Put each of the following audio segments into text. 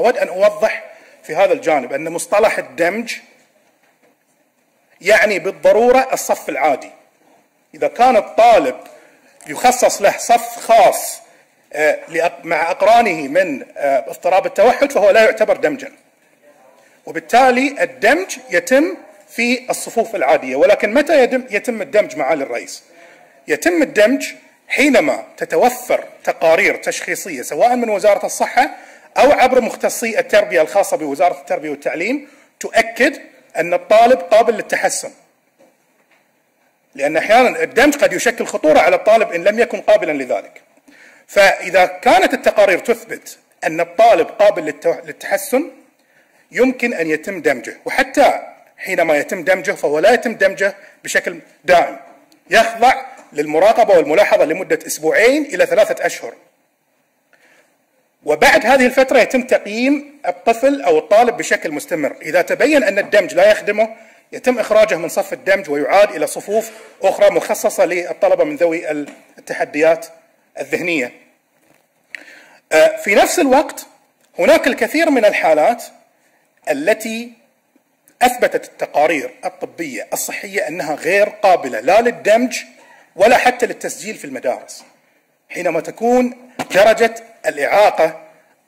أود أن أوضح في هذا الجانب أن مصطلح الدمج يعني بالضرورة الصف العادي. إذا كان الطالب يخصص له صف خاص آه، مع أقرانه من آه، اضطراب التوحد فهو لا يعتبر دمجا. وبالتالي الدمج يتم في الصفوف العادية. ولكن متى يتم الدمج معالي الرئيس؟ يتم الدمج حينما تتوفر تقارير تشخيصية سواء من وزارة الصحة أو عبر مختصي التربية الخاصة بوزارة التربية والتعليم تؤكد أن الطالب قابل للتحسن. لأن أحيانا الدمج قد يشكل خطورة على الطالب إن لم يكن قابلا لذلك. فإذا كانت التقارير تثبت أن الطالب قابل للتحسن يمكن أن يتم دمجه. وحتى حينما يتم دمجه فهو لا يتم دمجه بشكل دائم. يخضع للمراقبة والملاحظة لمدة أسبوعين إلى ثلاثة أشهر. وبعد هذه الفترة يتم تقييم الطفل أو الطالب بشكل مستمر إذا تبين أن الدمج لا يخدمه يتم إخراجه من صف الدمج ويعاد إلى صفوف أخرى مخصصة للطلبة من ذوي التحديات الذهنية آه، في نفس الوقت هناك الكثير من الحالات التي أثبتت التقارير الطبية الصحية أنها غير قابلة لا للدمج ولا حتى للتسجيل في المدارس. حينما تكون درجة الإعاقة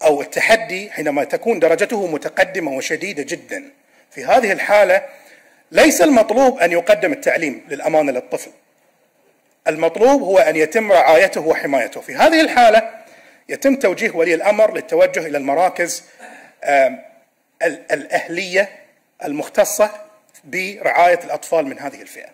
أو التحدي حينما تكون درجته متقدمة وشديدة جدا. في هذه الحالة ليس المطلوب أن يقدم التعليم للأمانة للطفل. المطلوب هو أن يتم رعايته وحمايته. في هذه الحالة يتم توجيه ولي الأمر للتوجه إلى المراكز الأهلية المختصة برعاية الأطفال من هذه الفئة.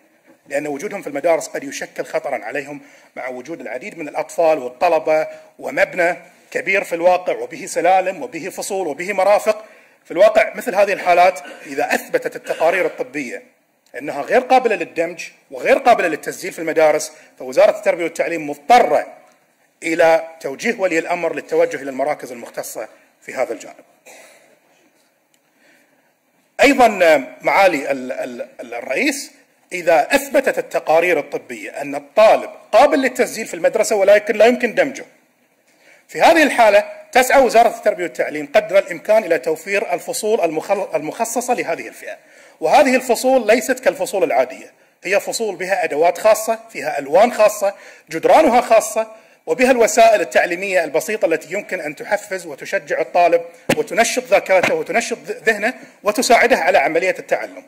لأن وجودهم في المدارس قد يشكل خطرا عليهم مع وجود العديد من الأطفال والطلبة ومبنى كبير في الواقع وبه سلالم وبه فصول وبه مرافق. في الواقع مثل هذه الحالات إذا أثبتت التقارير الطبية أنها غير قابلة للدمج وغير قابلة للتسجيل في المدارس فوزارة التربية والتعليم مضطرة إلى توجيه ولي الأمر للتوجه إلى المراكز المختصة في هذا الجانب. أيضا معالي الرئيس إذا أثبتت التقارير الطبية أن الطالب قابل للتسجيل في المدرسة ولكن لا يمكن دمجه. في هذه الحالة تسعى وزارة التربية والتعليم قدر الإمكان إلى توفير الفصول المخصصة لهذه الفئة. وهذه الفصول ليست كالفصول العادية، هي فصول بها أدوات خاصة، فيها ألوان خاصة، جدرانها خاصة، وبها الوسائل التعليمية البسيطة التي يمكن أن تحفز وتشجع الطالب وتنشط ذاكرته وتنشط ذهنه وتساعده على عملية التعلم